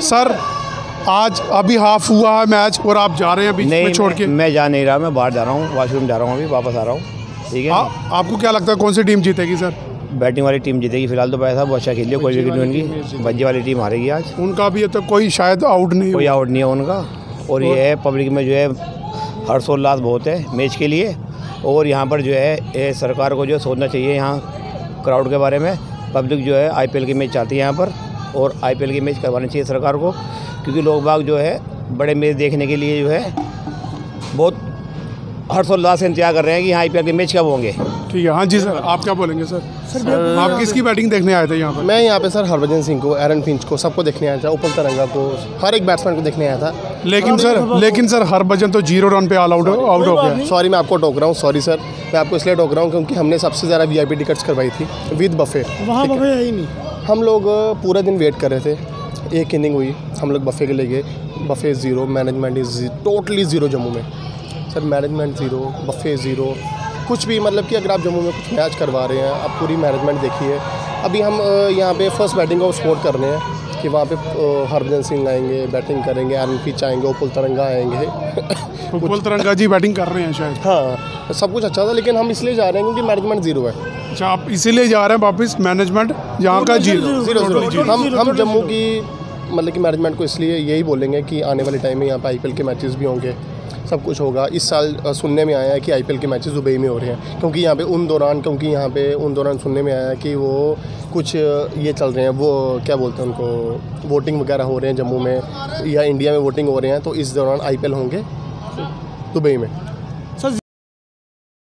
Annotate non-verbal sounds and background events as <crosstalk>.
Sir आज अभी half हुआ है मैच और आप जा रहे हैं अभी में नहीं छोड़ के। मैं जा नहीं रहा मैं बाहर जा रहा हूँ वॉशरूम जा रहा हूँ अभी वापस आ रहा हूँ ठीक है? आ, आपको क्या लगता है कौन सी टीम जीतेगी सर? बैटिंग वाली टीम जीतेगी फ़िलहाल तो पैसा बहुत अच्छा खेल लिया कोई विकेट नहीं उनकी बज्जी वाली टीम हारेगी आज। उनका अभी अब तक कोई शायद आउट नहीं कोई आउट नहीं है उनका और ये है पब्लिक में जो है हर्षोल्लास बहुत है मैच के लिए और यहाँ पर जो है ये सरकार को जो है सोचना चाहिए यहाँ क्राउड के बारे में पब्लिक जो है आईपीएल की मैच चाहती है यहाँ पर और आईपीएल की मैच करवानी चाहिए सरकार को क्योंकि लोग बाग जो है बड़े मैच देखने के लिए जो है बहुत हर्षोल्लास से इंतज़ार कर रहे हैं कि यहाँ आई के मैच कब होंगे। ठीक है। हाँ जी सर आप क्या बोलेंगे सर? आप किसकी बैटिंग देखने आए थे यहाँ पर? मैं यहाँ पे सर हरभजन सिंह को एरन फिंच को सबको देखने आया था उपल तरंगा को हर एक बैट्समैन को देखने आया था। लेकिन सर लेकिन सर हरभजन तो ज़ीरो रन पे ऑल आउट आउट हो गया। सॉरी मैं आपको टोक रहा हूँ सॉरी सर मैं आपको इसलिए टोक रहा हूँ क्योंकि हमने सबसे ज़्यादा वी टिकट्स करवाई थी विद बफे वहाँ बफे है ही नहीं। हम लोग पूरा दिन वेट कर रहे थे। एक इनिंग हुई, हम लोग बफे के लिए गए। Buffet zero management is totally zero Jammu में। Sir management zero buffet zero कुछ भी मतलब कि अगर आप जम्मू में कुछ मैच करवा रहे हैं, आप पूरी मैनेजमेंट देखिए। अभी हम यहाँ पे फ़र्स्ट बैटिंग को स्पोर्ट कर रहे हैं। कि वहाँ पे हरभजन सिंह आएँगे बैटिंग करेंगे आर एन पिच आएँगे उपुल तरंगा आएँगे। <laughs> उपुल तरंगा जी बैटिंग कर रहे हैं शायद। हाँ सब कुछ अच्छा था लेकिन हम इसलिए जा रहे हैं क्योंकि मैनेजमेंट ज़ीरो है। अच्छा आप इसीलिए जा रहे हैं वापस मैनेजमेंट यहाँ का ज़ीरो ज़ीरो हम हम जम्मू की मतलब कि मैनेजमेंट को इसलिए यही बोलेंगे कि आने वाले टाइम में यहाँ पे एल के मैचेस भी होंगे। सब कुछ होगा। इस साल सुनने में आया है कि आईपीएल के मैचेस दुबई में हो रहे हैं। क्योंकि यहाँ पे उन दौरान, क्योंकि यहाँ पे उन दौरान सुनने में आया है कि वो कुछ ये चल रहे हैं। वो, क्या बोलते हैं उनको वोटिंग वगैरह हो रहे हैं जम्मू में, या इंडिया में वोटिंग हो रहे हैं तो इस दौरान आईपीएल होंगे दुबई में।